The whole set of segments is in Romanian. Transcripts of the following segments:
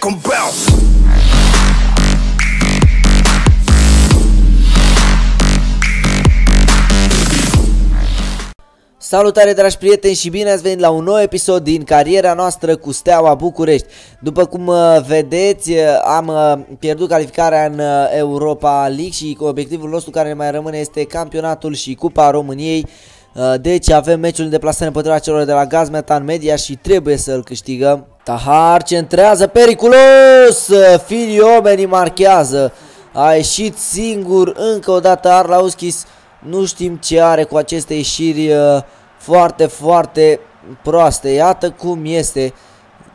make 'em bounce. Salutare dragi prieteni și bine ați venit la un nou episod din cariera noastră cu Steaua București. După cum uh, vedeți, uh, am uh, pierdut calificarea în Europa League și obiectivul nostru care ne mai rămâne este campionatul și Cupa României. Deci avem meciul de deplasare împotriva celor de la Gazmetan Media și trebuie să îl câștigăm. Tahar centrează periculos, Filii omenii marchează. A ieșit singur încă o dată Arlauskis. Nu știm ce are cu aceste ieșiri foarte, foarte proaste. Iată cum este.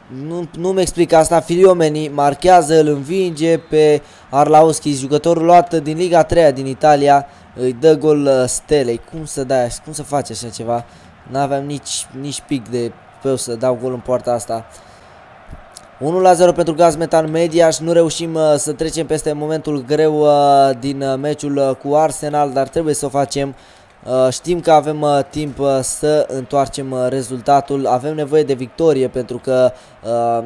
Nu, nu-mi explic asta. Filiomeni marchează, îl învinge pe Arlauskis, jucătorul luat din Liga 3 din Italia. Îi dă gol uh, Stelei. Cum să dai, cum să faci așa ceva? N-aveam nici, nici pic de pe să dau gol în poarta asta. 1 la 0 pentru Gaz Metan Media și nu reușim uh, să trecem peste momentul greu uh, din uh, meciul uh, cu Arsenal, dar trebuie să o facem. Uh, știm că avem uh, timp uh, să întoarcem uh, rezultatul, avem nevoie de victorie pentru că uh,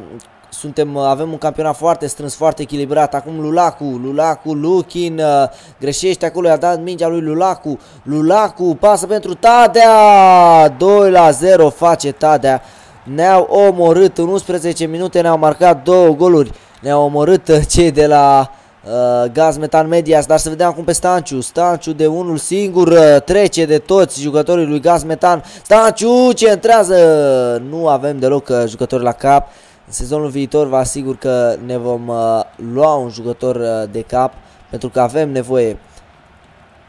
suntem, uh, avem un campionat foarte strâns, foarte echilibrat. Acum Lulacu, Lulacu, Lukin uh, greșește acolo, i-a dat mingea lui Lulacu. Lulacu pasă pentru Tadea. 2 la 0 face Tadea. Ne-au omorât în 11 minute, ne-au marcat două goluri. Ne-au omorât uh, cei de la uh, Gaz Metan Medias, dar să vedem acum pe Stanciu. Stanciu de unul singur uh, trece de toți jucătorii lui Gaz Metan. Stanciu centrează. Nu avem deloc uh, jucători la cap. În sezonul viitor vă asigur că ne vom uh, lua un jucător uh, de cap pentru că avem nevoie.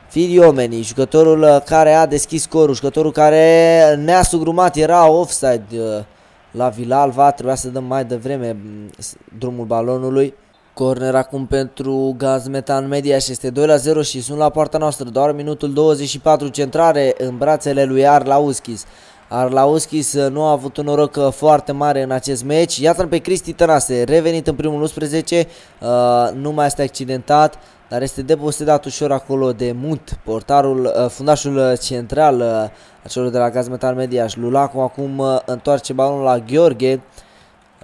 Filiomeni, jucătorul uh, care a deschis scorul, jucătorul care ne-a sugrumat, era offside uh, la Vilalva, trebuia să dăm mai devreme mm, drumul balonului. Corner acum pentru Gaz Metan Media și este 2 la 0 și sunt la poarta noastră, doar minutul 24 centrare în brațele lui Arlauskis. Arlauskis uh, nu a avut un noroc uh, foarte mare în acest meci. Iată-l pe Cristi Tănase, revenit în primul 11, uh, nu mai este accidentat, dar este deposedat ușor acolo de Mut, portarul, uh, fundașul uh, central uh, a celor de la Gaz Metal Mediaș. Lulacu acum uh, întoarce balonul la Gheorghe.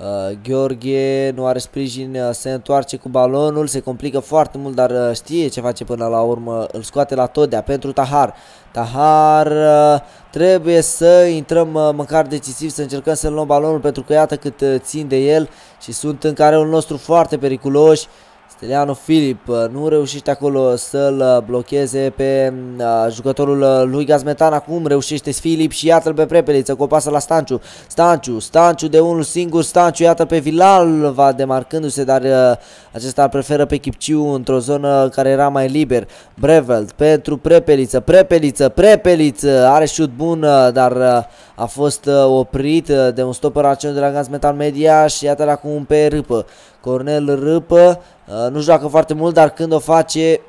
Uh, Gheorghe nu are sprijin, uh, se întoarce cu balonul, se complică foarte mult, dar uh, știe ce face până la urmă. Îl scoate la Todea pentru Tahar. Tahar uh, trebuie să intrăm uh, măcar decisiv, să încercăm să luăm balonul pentru că iată cât uh, țin de el și sunt în careul nostru foarte periculoși. Steliano Filip uh, nu reușește acolo să-l uh, blocheze pe uh, jucătorul uh, lui Gazmetan acum reușește Filip și iată-l pe Prepeliță cu o pasă la Stanciu. Stanciu, Stanciu de unul singur, Stanciu iată pe Vilal va demarcându-se, dar uh, acesta îl preferă pe Chipciu într-o zonă care era mai liber. Breveld pentru Prepeliță, Prepeliță, Prepeliță, are șut bun, uh, dar uh, a fost uh, oprit uh, de un stopper al celor de la Gazmetan Media și iată-l acum pe Râpă. Cornel Râpă uh, nu joacă foarte mult, dar când o face,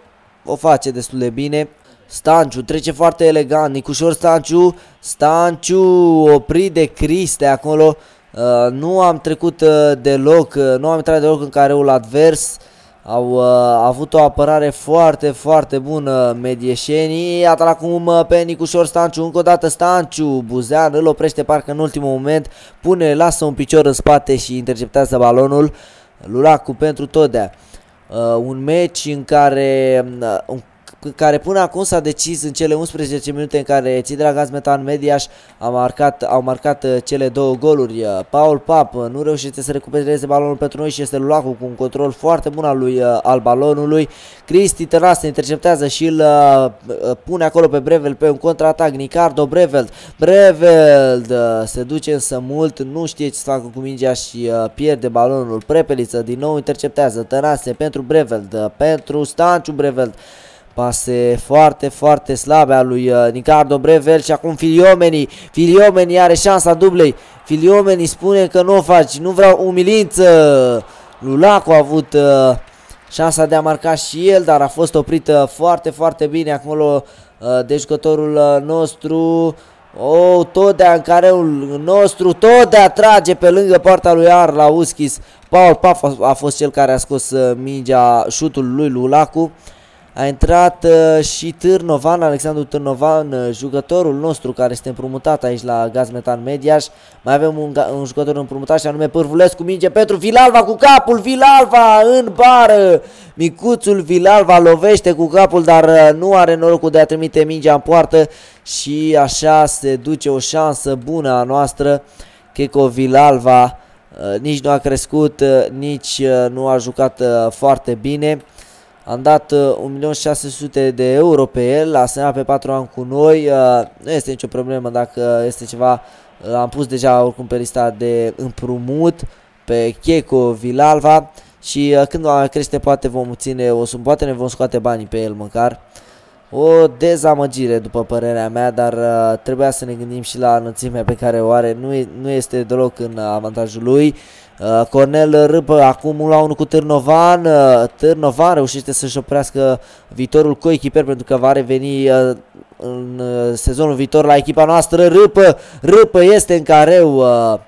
o face destul de bine. Stanciu trece foarte elegant, Nicușor Stanciu, Stanciu oprit de Criste acolo. Uh, nu am trecut uh, deloc, uh, nu am intrat deloc în careul advers. Au uh, avut o apărare foarte, foarte bună medieșenii. Iată acum uh, pe Nicușor Stanciu, încă o dată Stanciu, Buzean îl oprește parcă în ultimul moment, pune, lasă un picior în spate și interceptează balonul. Luracu pentru Todea. Uh, un meci în care, uh, un care până acum s-a decis în cele 11 minute în care cei de la Gaz Metan Mediaș au marcat, au marcat uh, cele două goluri. Uh, Paul Pap uh, nu reușește să recupereze balonul pentru noi și este Lulacu cu un control foarte bun al, lui, uh, al balonului. Cristi Tănase interceptează și îl uh, uh, pune acolo pe Brevel pe un contraatac. Nicardo Breveld. Breveld uh, se duce însă mult, nu știe ce să facă cu mingea și uh, pierde balonul. Prepeliță din nou interceptează. Tănase pentru Breveld, uh, pentru Stanciu Breveld. Pase foarte, foarte slabe a lui uh, Nicardo Brevel și acum Filiomeni. Filiomeni are șansa dublei. Filiomeni spune că nu o faci, nu vreau umilință. Lulacu a avut uh, șansa de a marca și el, dar a fost oprit uh, foarte, foarte bine acolo uh, de jucătorul uh, nostru. Oh, Todea în careul nostru, Todea trage pe lângă poarta lui Arla Uschis. Paul Paf a, a fost cel care a scos uh, mingea, șutul lui Lulacu. A intrat uh, și Târnovan, Alexandru Târnovan, uh, jucătorul nostru care este împrumutat aici la Gaz Metan Mediaș. Mai avem un, un jucător împrumutat și anume Pârvulescu, minge pentru Vilalva cu capul, Vilalva în bară. Micuțul Vilalva lovește cu capul, dar uh, nu are norocul de a trimite mingea în poartă și așa se duce o șansă bună a noastră. Checo Vilalva uh, nici nu a crescut, uh, nici uh, nu a jucat uh, foarte bine. Am dat uh, 1.600.000 de euro pe el, a semnat pe 4 ani cu noi, uh, nu este nicio problemă dacă este ceva, uh, am pus deja oricum pe lista de împrumut pe Checo Vilalva și uh, când va crește poate vom ține o sum, poate ne vom scoate banii pe el măcar. O dezamăgire după părerea mea, dar uh, trebuia să ne gândim și la înălțimea pe care o are, nu, e, nu este deloc în avantajul lui. Uh, Cornel Râpă acum la 1 cu Târnovan, uh, Târnovan reușește să-și oprească viitorul coechiper pentru că va reveni uh, în uh, sezonul viitor la echipa noastră. Râpă, Râpă este în careu, uh,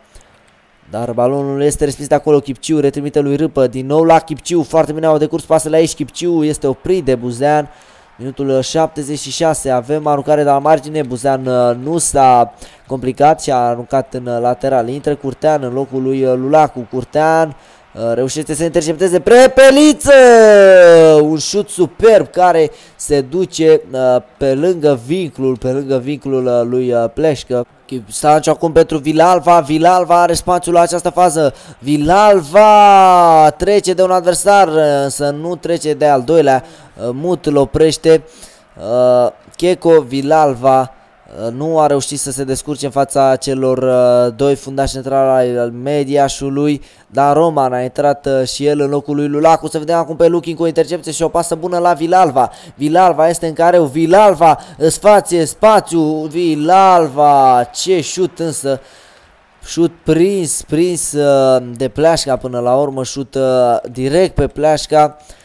dar balonul este respins de acolo, Chipciu retrimite lui Râpă, din nou la Chipciu, foarte bine au decurs pasele aici, Chipciu este oprit de Buzean. Minutul 76 avem aruncare de la margine, Buzean uh, nu s-a complicat și a aruncat în uh, lateral. Intră Curtean în locul lui uh, Lulacu. Curtean reușește să intercepteze Prepeliță! Un șut superb care se duce pe lângă vincul, pe lângă vinculul lui Pleșcă. Stanciu acum pentru Vilalva, Vilalva are spațiul la această fază, Vilalva trece de un adversar, însă nu trece de al doilea, Mut îl oprește, Checo Vilalva nu a reușit să se descurce în fața celor uh, doi fundași centrali al mediașului, dar Roman a intrat uh, și el în locul lui Lulacu. Să vedem acum pe Lukin cu o intercepție și o pasă bună la Vilalva. Vilalva este în careu, Vilalva spație, spațiu, Vilalva, ce șut însă. Șut prins, prins uh, de pleașca până la urmă, șut uh, direct pe pleașca. Uh,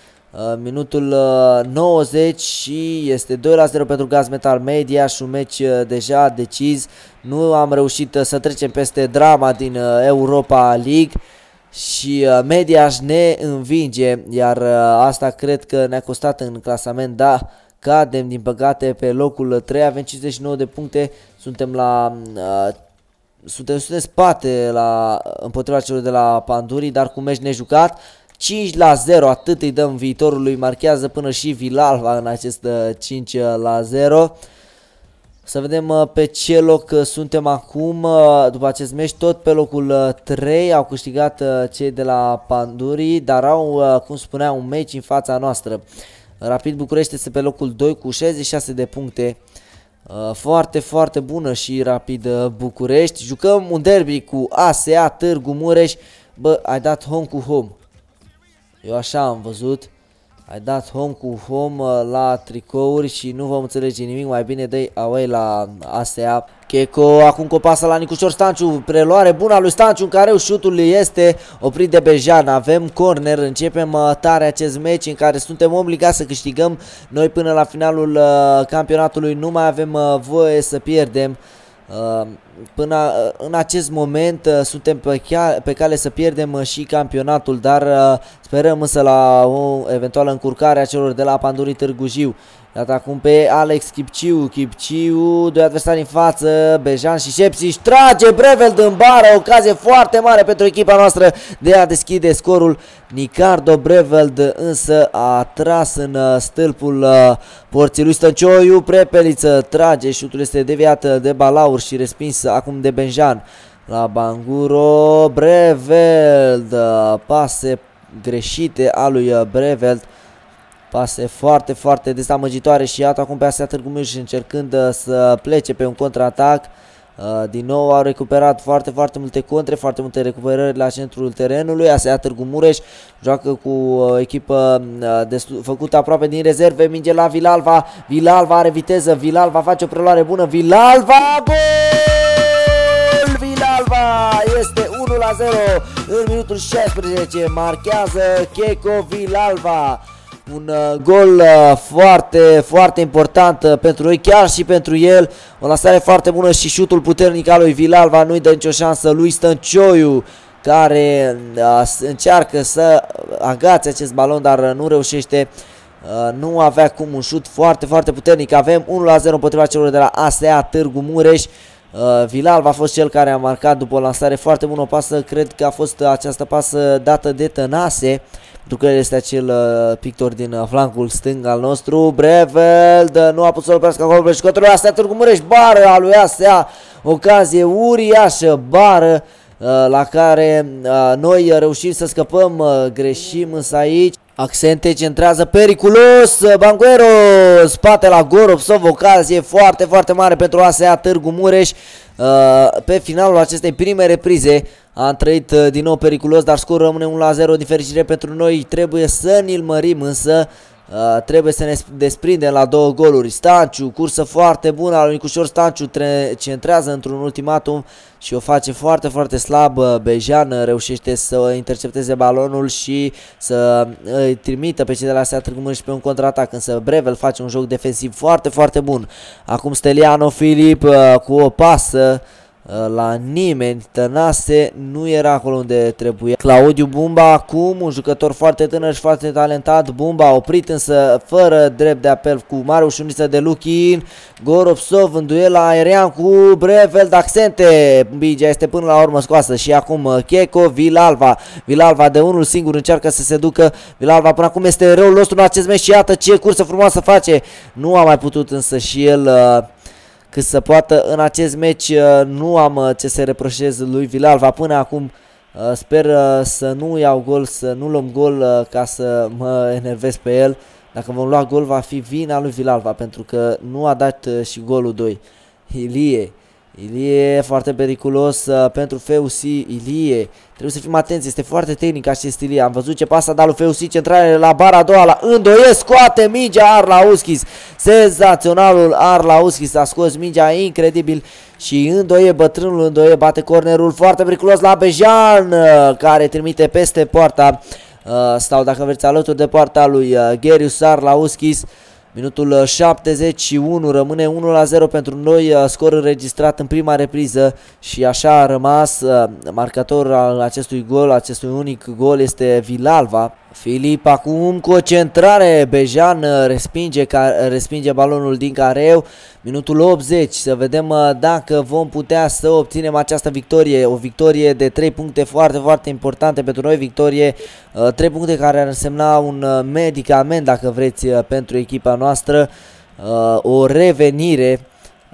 minutul uh, 90 și este 2 la 0 pentru Gaz Metal Media și un meci uh, deja decis. Nu am reușit uh, să trecem peste drama din uh, Europa League și uh, Mediaș ne învinge, iar uh, asta cred că ne-a costat în clasament, da, cadem din păcate pe locul 3, avem 59 de puncte, suntem la uh, suntem, suntem spate la, împotriva celor de la Pandurii, dar cu meci nejucat. 5 la 0, atât îi dăm viitorului, marchează până și Vilalva în acest 5 uh, uh, la 0. Să vedem uh, pe ce loc suntem acum, după acest meci, tot pe locul 3 au câștigat cei de la Pandurii, dar au, cum spuneam, un meci în fața noastră. Rapid București este pe locul 2 cu 66 de puncte. Foarte, foarte bună și Rapid București. Jucăm un derby cu ASA Târgu Mureș. Bă, ai dat home cu home. Eu așa am văzut. Ai dat home cu home uh, la tricouri și nu vom înțelege nimic. Mai bine dai away la ASEA. Checo acum cu pasă la Nicușor Stanciu. Preluare bună a lui Stanciu în care șutul este oprit de Bejan. Avem corner. Începem uh, tare acest meci în care suntem obligați să câștigăm. Noi până la finalul uh, campionatului nu mai avem voie să pierdem. Uh, până uh, în acest moment uh, suntem pe, pe cale să pierdem și campionatul, dar sperăm însă la o eventuală încurcare a celor de la Pandurii Târgu Jiu. Iată acum pe Alex Chipciu, Chipciu, doi adversari în față, Bejan și Șepsiș trage Breveld în bară, ocazie foarte mare pentru echipa noastră de a deschide scorul. Nicardo Breveld însă a tras în uh, stâlpul uh, porții lui Stăncioiu, Prepeliță trage, șutul este deviat de Balaur și respins acum de Benjan. La Banguro, Breveld, uh, pase greșite a lui Breveld. Pase foarte, foarte dezamăgitoare și iată acum pe Asea Târgu Mureș încercând uh, să plece pe un contraatac. Uh, din nou au recuperat foarte, foarte multe contre, foarte multe recuperări la centrul terenului. Asea Târgu Mureș joacă cu o echipă uh, făcută aproape din rezerve. Minge la Vilalva. Vilalva are viteză. Vilalva face o preluare bună. Vilalva! Gol! Vilalva este 1 la 0 în minutul 16. Marchează Checo Vilalva un uh, gol uh, foarte, foarte important uh, pentru noi, chiar și pentru el. O lansare foarte bună și șutul puternic al lui Vilalva nu-i dă nicio șansă lui Stăncioiu care uh, încearcă să agațe acest balon, dar nu reușește. nu avea cum un șut foarte, foarte puternic. Avem 1 la 0 împotriva celor de la ASEA Târgu Mureș. Uh, Vilalva a fost cel care a marcat după o lansare foarte bună o pasă, cred că a fost această pasă dată de Tănase, pentru că el este acel uh, pictor din uh, flancul stâng al nostru. Breveld nu a putut să-l oprească acolo pe jucătorul Astea Târgu Mureș, bară a lui Astea, ocazie uriașă, bară uh, la care uh, noi reușim să scăpăm, uh, greșim însă aici. Accente centrează periculos, Banguero, spate la Goropsov, ocazie foarte, foarte mare pentru ASEA Târgu Mureș. Uh, pe finalul acestei prime reprize a trăit uh, din nou periculos, dar scorul rămâne 1 la 0 din fericire pentru noi. Trebuie să ne-l mărim însă. Uh, trebuie să ne desprindem la două goluri. Stanciu, cursă foarte bună al lui Nicușor Stanciu, centrează într-un ultimatum și o face foarte, foarte slab. Bejan reușește să intercepteze balonul și să îi trimită pe cei de la Sea Târgu și pe un contraatac, însă Brevel face un joc defensiv foarte, foarte bun. Acum Steliano Filip uh, cu o pasă Uh, la nimeni. Tănase nu era acolo unde trebuia. Claudiu Bumba acum, un jucător foarte tânăr și foarte talentat. Bumba a oprit însă fără drept de apel cu mare ușuniță de Lukin. Goropsov în duel aerian cu Brevel Accente. Bigea este până la urmă scoasă și acum uh, Checo Vilalva. Vilalva de unul singur încearcă să se ducă. Vilalva până acum este răul nostru în acest meci și iată ce cursă frumoasă face. Nu a mai putut însă și el... Uh, cât să poată. În acest meci uh, nu am uh, ce să reproșez lui Vilalva până acum. Uh, sper să nu iau gol, să nu luăm gol ca să mă enervez pe el. Dacă vom lua gol va fi vina lui Vilalva pentru că nu a dat și golul 2. Ilie Ilie foarte periculos uh, pentru Feusi. Ilie, trebuie să fim atenți, este foarte tehnic acest Ilie. Am văzut ce pasa dat lui Feusi centrale la bara a doua, la îndoie, scoate mingea Arlauskis. Senzaționalul Arlauskis a scos mingea incredibil și îndoie, bătrânul îndoie, bate cornerul foarte periculos la Bejan, uh, care trimite peste poarta. Uh, stau dacă vreți alături de poarta lui Gerius Arlauskis. Minutul 71 uh, rămâne 1 la 0 pentru noi, uh, scor înregistrat în prima repriză și așa a rămas uh, marcator al acestui gol, acestui unic gol este Vilalva. Filip acum cu o centrare, Bejan respinge, ca, respinge balonul din careu, minutul 80, să vedem dacă vom putea să obținem această victorie, o victorie de 3 puncte foarte, foarte importante pentru noi, victorie, 3 puncte care ar însemna un medicament, dacă vreți, pentru echipa noastră, o revenire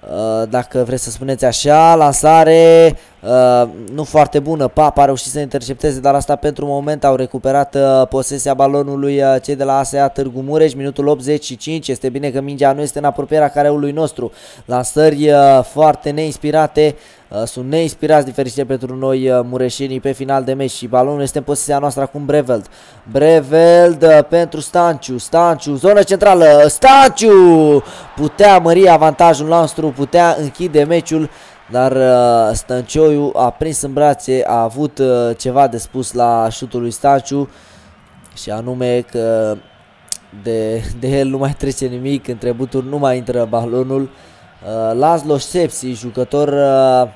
Uh, dacă vreți să spuneți așa, lansare uh, nu foarte bună, Papa a reușit să intercepteze, dar asta pentru moment. Au recuperat uh, posesia balonului uh, cei de la ASEA Târgu Mureș, minutul 85, este bine că mingea nu este în apropierea careului nostru, lansări uh, foarte neinspirate, Uh, sunt neinspirați din fericire pentru noi uh, mureșenii pe final de meci și balonul este în posesia noastră acum Breveld. Breveld uh, pentru Stanciu, Stanciu, zonă centrală, Stanciu! Putea mări avantajul nostru, putea închide meciul, dar uh, Stăncioiu a prins în brațe, a avut uh, ceva de spus la șutul lui Stanciu și anume că de, de el nu mai trece nimic, între buturi nu mai intră balonul. Uh, Laszlo Sepsi, jucător uh,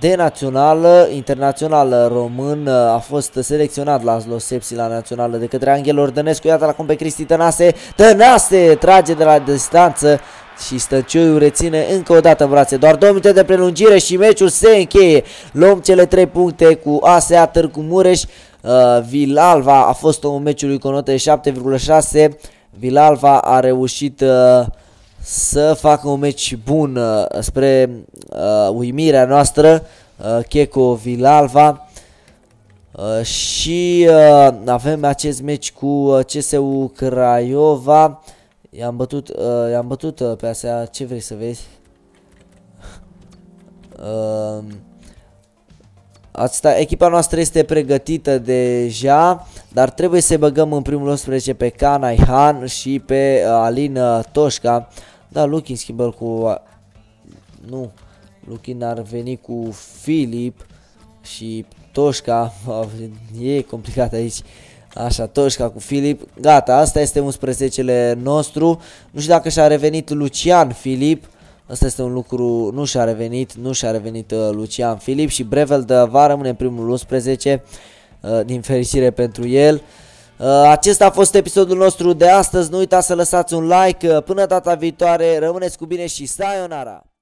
de națională, internațional român, a fost selecționat la Sepsi la națională de către Angel Ordănescu, iată la cum pe Cristi Tănase, Tănase trage de la distanță și Stăcioiu reține încă o dată în brațe, doar 2 minute de prelungire și meciul se încheie, luăm cele 3 puncte cu ASEA Târgu Mureș, uh, Vilalva a fost un meciului cu notă de 7,6, Vilalva a reușit uh, să facă un meci bun uh, spre uh, uimirea noastră, uh, Checo Vilalva. Uh, și uh, avem acest meci cu uh, CSU Craiova. I-am bătut, uh, i-am bătut uh, pe asea, ce vrei să vezi? Uh, Asta, echipa noastră este pregătită deja, dar trebuie să băgăm în primul 11 pe Kanai Han și pe uh, Alin uh, Toșca. Da, Lukin schimbă cu... Nu. Lukin ar veni cu Filip și Toșca. E complicat aici. Așa, Toșca cu Filip. Gata, asta este 11-le nostru. Nu știu dacă și-a revenit Lucian Filip. Asta este un lucru, nu și-a revenit, nu și-a revenit uh, Lucian Filip și Brevel de va rămâne în primul 11 uh, din fericire pentru el. Acesta a fost episodul nostru de astăzi, nu uitați să lăsați un like, până data viitoare, rămâneți cu bine și sayonara!